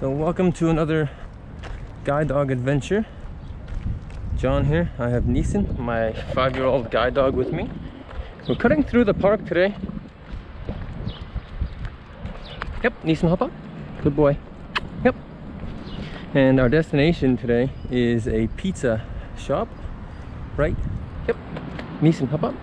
So welcome to another guide dog adventure. John here. I have Niesen, my five-year-old guide dog with me. We're cutting through the park today. Yep, Niesen hop up. Good boy. Yep. And our destination today is a pizza shop. Right? Yep. Niesen hop up.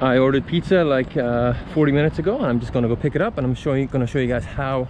I ordered pizza like uh, 40 minutes ago and I'm just gonna go pick it up and I'm showing gonna show you guys how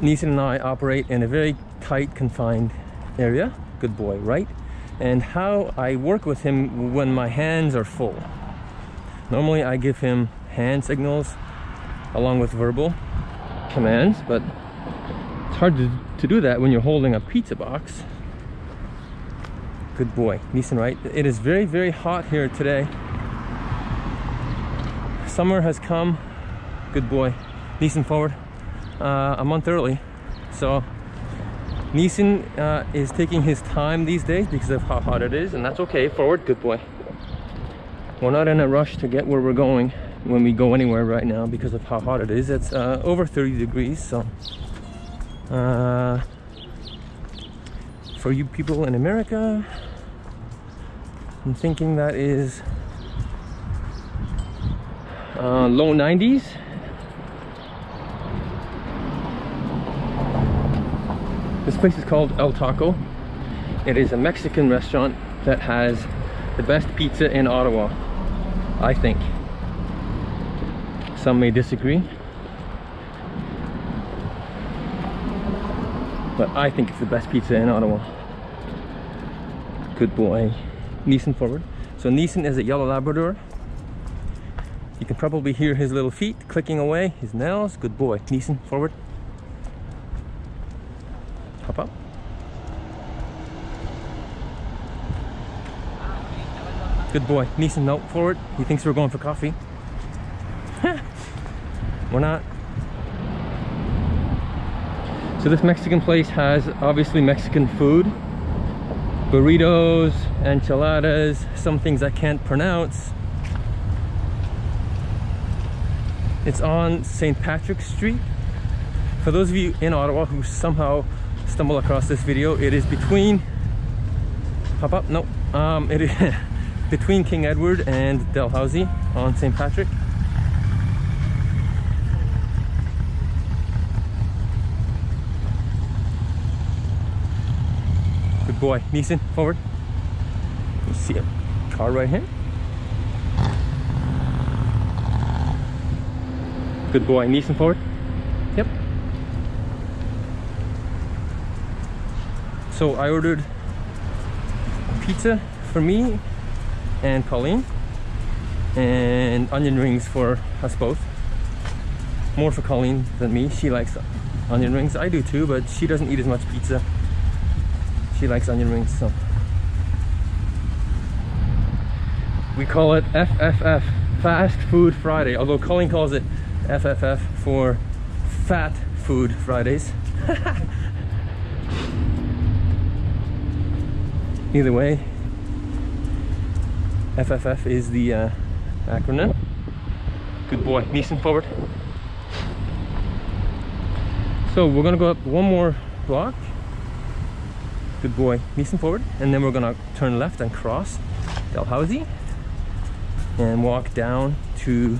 Niesen and I operate in a very tight confined area. Good boy right? And how I work with him when my hands are full. Normally I give him hand signals along with verbal commands but it's hard to, to do that when you're holding a pizza box. Good boy Niesen right? It is very very hot here today. Summer has come. Good boy. Niesen forward uh, a month early. So Niesen uh, is taking his time these days because of how hot it is and that's okay. Forward good boy. We're not in a rush to get where we're going when we go anywhere right now because of how hot it is. It's uh, over 30 degrees so uh, for you people in America I'm thinking that is uh, low 90s place is called El Taco. It is a Mexican restaurant that has the best pizza in Ottawa I think. Some may disagree. But I think it's the best pizza in Ottawa. Good boy. Niesen forward. So Niesen is a yellow Labrador. You can probably hear his little feet clicking away, his nails. Good boy. Niesen, forward. Hop up. Good boy. Niesen, no, forward. He thinks we're going for coffee. we're not. So this Mexican place has obviously Mexican food. Burritos, enchiladas, some things I can't pronounce It's on St. Patrick Street. For those of you in Ottawa who somehow stumble across this video, it is between, pop up, no, um, it is between King Edward and Dalhousie on St. Patrick. Good boy, Niesen, forward. You see a car right here. Good boy. Niesen forward. Yep. So I ordered pizza for me and Colleen and onion rings for us both. More for Colleen than me. She likes onion rings. I do too, but she doesn't eat as much pizza. She likes onion rings, so. We call it FFF, Fast Food Friday, although Colleen calls it FFF for Fat Food Fridays. Either way, FFF is the uh, acronym. Good boy, Niesen forward. So we're gonna go up one more block. Good boy, Niesen forward. And then we're gonna turn left and cross Dalhousie and walk down to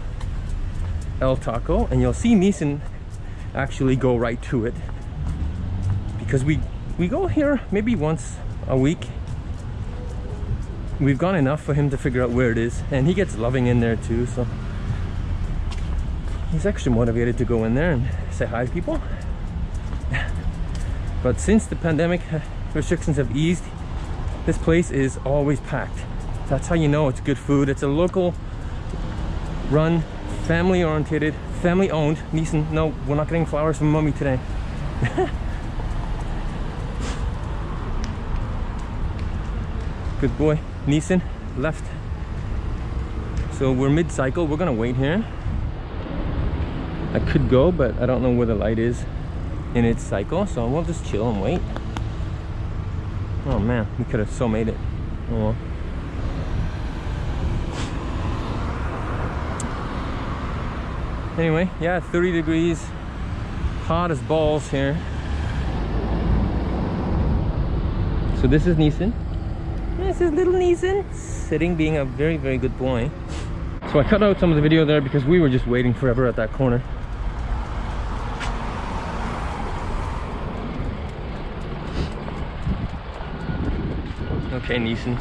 El Taco and you'll see Niesen actually go right to it because we we go here maybe once a week we've gone enough for him to figure out where it is and he gets loving in there too so he's actually motivated to go in there and say hi to people but since the pandemic restrictions have eased this place is always packed that's how you know it's good food it's a local run family oriented, family owned. Niesen, no, we're not getting flowers from mommy today. Good boy. Niesen, left. So we're mid-cycle. We're gonna wait here. I could go, but I don't know where the light is in its cycle. So we'll just chill and wait. Oh man, we could have so made it. Oh well. anyway yeah 30 degrees hot as balls here. So this is Niesen. This is little Niesen sitting being a very, very good boy. So I cut out some of the video there because we were just waiting forever at that corner. Okay, Niesen,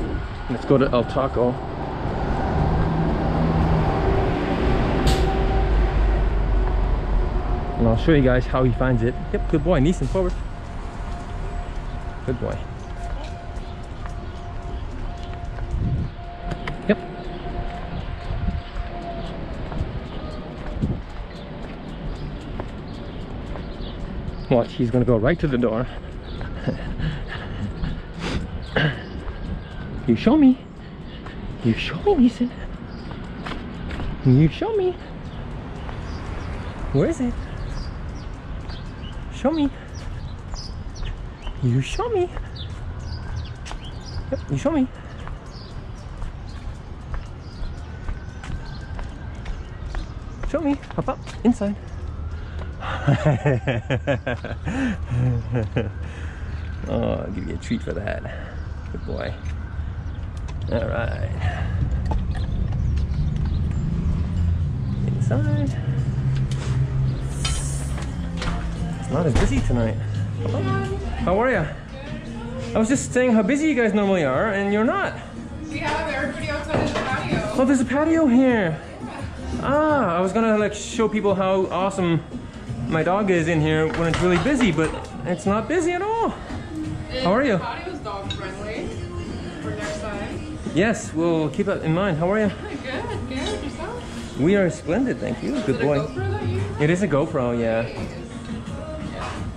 let's go to El Taco. And I'll show you guys how he finds it. Yep, good boy, Niesen, forward. Good boy. Watch, he's gonna go right to the door. you show me. You show me, Niesen. You show me. Where is it? Show me. You show me. Yep, you show me. Show me. Hop up. Inside. oh, I'll give you a treat for that. Good boy. All right. Inside. It's not as busy tonight. How are you? I was just saying how busy you guys normally are, and you're not. We have everybody outside of the patio. Oh, there's a patio here. Ah, I was gonna like show people how awesome my dog is in here when it's really busy, but it's not busy at all. How are you? The patio's dog friendly for next time. Yes, we'll keep that in mind. How are you? Good, good. Yourself? We are splendid, thank you. Good Is it a boy. GoPro that you? It is a GoPro, yeah.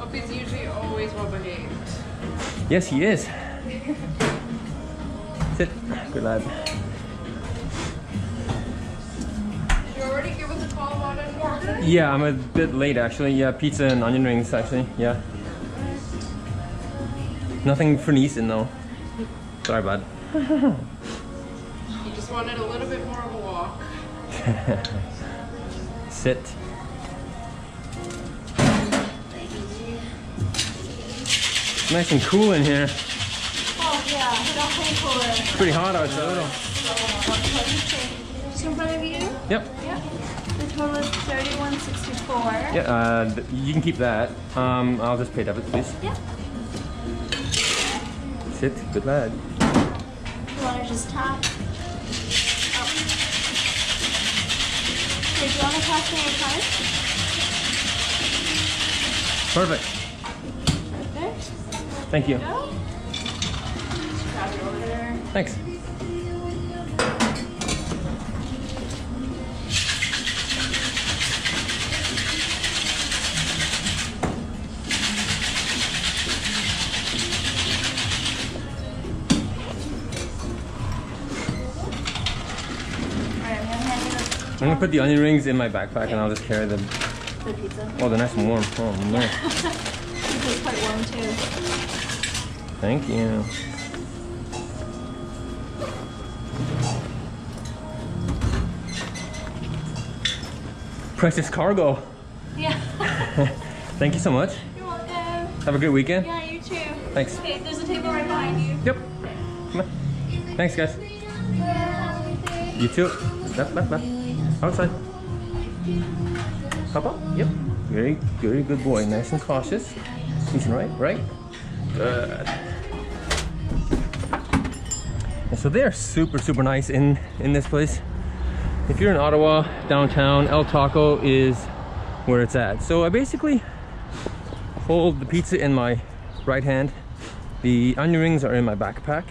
Opie's oh, usually always well behaved. Yes, he is. Sit. Good lad. Already give us a call about an order? Yeah, I'm a bit late actually. Yeah, pizza and onion rings actually. Yeah. Nothing for Niesen though. Sorry, bud. You just wanted a little bit more of a walk. Sit. Nice and cool in here. Oh yeah, definitely cooler. It's pretty hot outside. Uh, Just in front of you. Yep. Yep. The total is thirty-one sixty-four. Yeah. Uh, you can keep that. Um, I'll just pay debit, please. Yep. Sit. Good lad. You want to just tap? Okay, do you want to pass me your card? Perfect. Perfect. Thank you. Go. Just grab your order. Thanks. Gonna put the onion rings in my backpack and I'll just carry them. the pizza. Oh, they're nice and warm. Oh, no. Pizza's quite warm too. Thank you. Precious cargo. Yeah. Thank you so much. You're welcome. Have a good weekend. Yeah, you too. Thanks. Okay, there's a table right behind you. Yep. Come on. Thanks, guys. You too. Left, left, left. Outside. Up. Yep. Very, very good boy. Nice and cautious. He's right, right? Good. And so they are super, super nice in, in this place. If you're in Ottawa, downtown, El Taco is where it's at. So I basically hold the pizza in my right hand. The onion rings are in my backpack.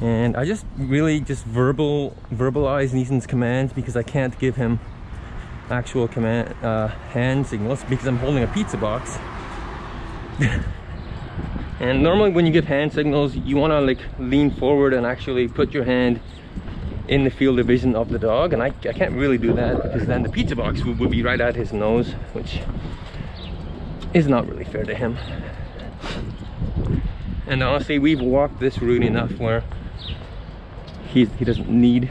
And I just really just verbal verbalize Niesen's commands because I can't give him actual command uh, hand signals because I'm holding a pizza box. and normally when you give hand signals, you want to like lean forward and actually put your hand in the field of vision of the dog. And I, I can't really do that because then the pizza box would, would be right at his nose, which is not really fair to him. And honestly, we've walked this route enough where he, he doesn't need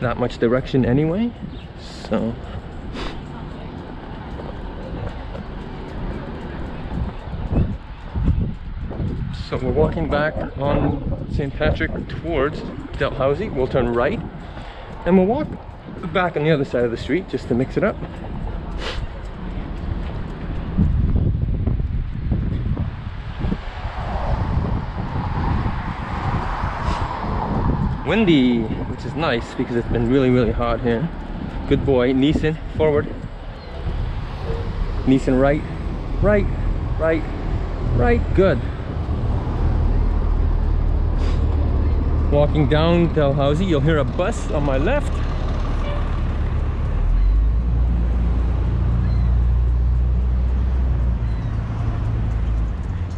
that much direction anyway. So So we're walking back on St. Patrick towards Dalhousie. We'll turn right and we'll walk back on the other side of the street just to mix it up. Windy, which is nice because it's been really, really hot here. Good boy, Niesen, forward. Niesen right, right, right, right, good. Walking down Dalhousie, you'll hear a bus on my left.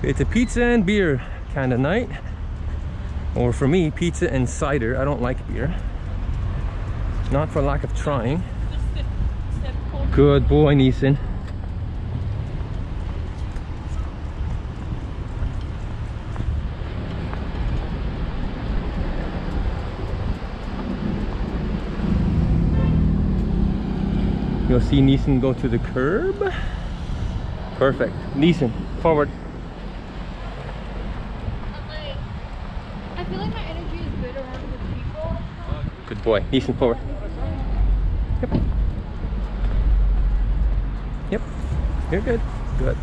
It's a pizza and beer kind of night. Or for me, pizza and cider. I don't like beer. Not for lack of trying. Good boy, Niesen. You'll see Niesen go to the curb. Perfect. Niesen, forward. I feel like my energy is good around with people. Good boy. Niesen, forward. Yep. Yep. You're good. Good.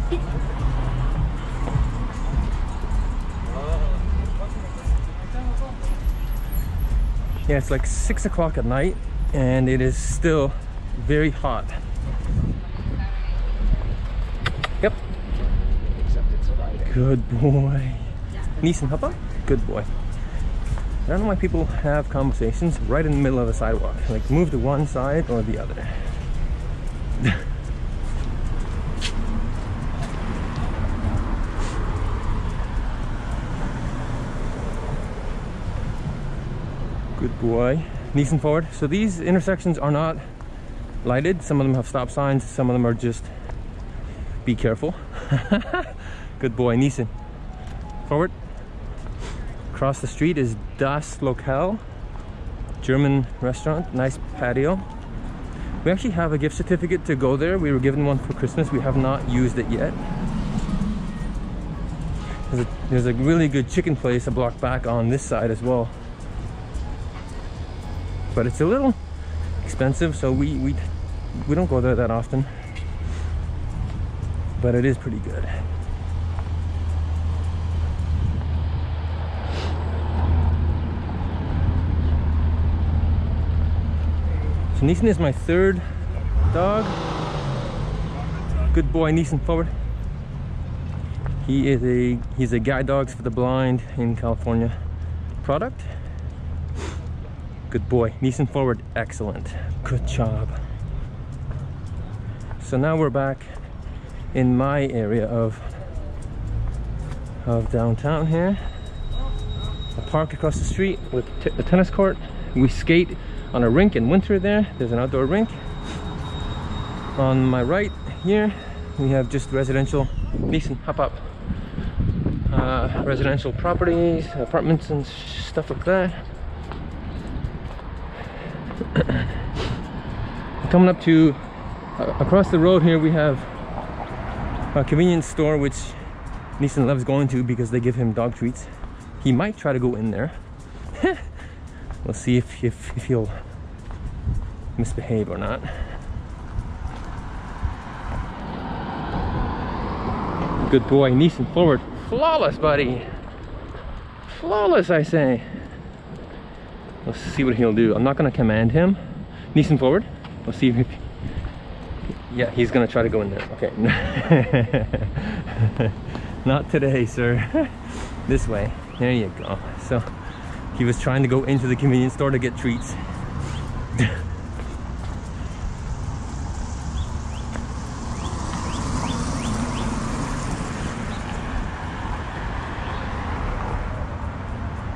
Yeah, it's like six o'clock at night and it is still very hot. Yep. Good boy. Niesen, hop up. Good boy. I don't know why people have conversations right in the middle of the sidewalk. Like move to one side or the other. Good boy. Niesen forward. So these intersections are not lighted. Some of them have stop signs. Some of them are just be careful. Good boy. Niesen. Forward. Across the street is Das Lokal, German restaurant, nice patio. We actually have a gift certificate to go there. We were given one for Christmas. We have not used it yet. There's a, there's a really good chicken place a block back on this side as well. But it's a little expensive, so we, we, we don't go there that often. But it is pretty good. So Niesen is my third dog. Good boy, Niesen, forward. He is a he's a guide dogs for the blind in California product. Good boy, Niesen forward, excellent. Good job. So now we're back in my area of of downtown here. A park across the street with a tennis court. We skate on a rink in winter there. There's an outdoor rink. On my right here, we have just residential, Niesen, hop up. Uh, residential properties, apartments and stuff like that. Coming up to, uh, across the road here we have a convenience store which Niesen loves going to because they give him dog treats. He might try to go in there. We'll see if, if, if he'll misbehave or not. Good boy, Niesen, forward. Flawless, buddy. Flawless, I say. Let's see what he'll do. I'm not gonna command him. Niesen, forward. We'll see if, yeah, he's gonna try to go in there. Okay. not today, sir. this way. There you go. So he was trying to go into the convenience store to get treats.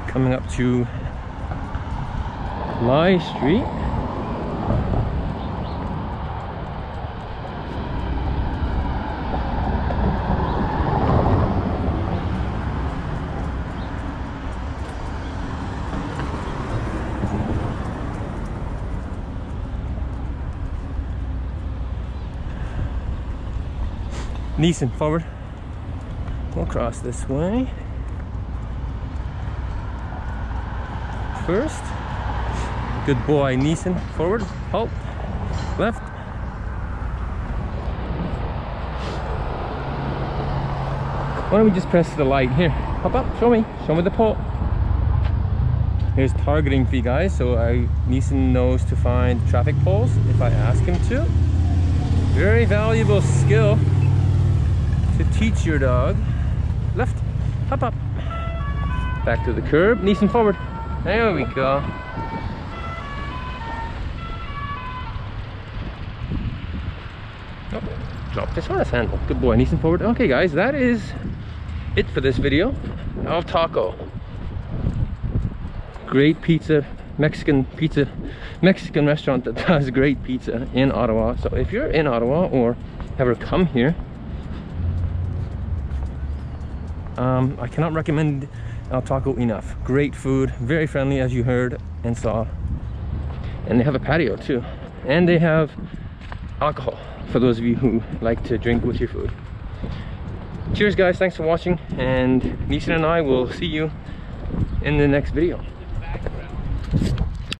Coming up to Lye Street. Niesen, forward. We'll cross this way. First. Good boy, Niesen. Forward, halt, left. Why don't we just press the light? Here, hop up, show me. Show me the pole. Here's targeting for you guys, so I, Niesen knows to find traffic poles if I ask him to. Very valuable skill to teach your dog. Left, hop up. Back to the curb, Niesen forward. There we go. Oh, drop this harness handle. Good boy, Niesen forward. Okay guys, that is it for this video. El Taco. Great pizza, Mexican pizza, Mexican restaurant that does great pizza in Ottawa. So if you're in Ottawa or ever come here, um, I cannot recommend El Taco enough. Great food, very friendly as you heard and saw. And they have a patio too. And they have alcohol for those of you who like to drink with your food. Cheers guys, thanks for watching and Niesen and I will see you in the next video.